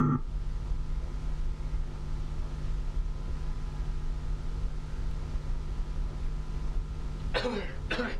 Come here.